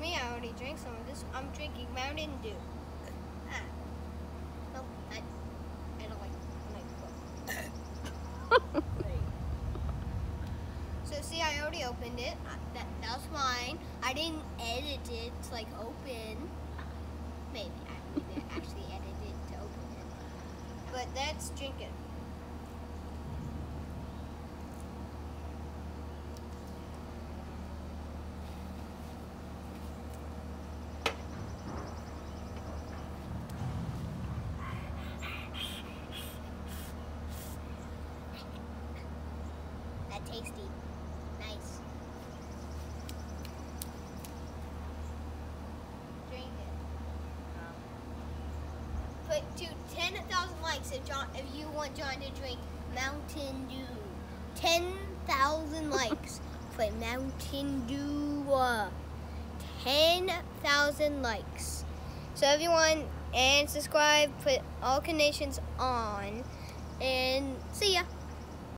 me, I already drank some of this. I'm drinking Mountain Dew. Ah. Nope, I, I don't like, like So see, I already opened it. Uh, That, that was mine. I didn't edit it to like open. Maybe I didn't actually edit it to open it. But let's drink it. That tasty. Nice. Drink it. Put to 10,000 likes if John if you want John to drink Mountain Dew. 10,000 likes. for Mountain Dew. 10,000 likes. So everyone and subscribe, put all conditions on.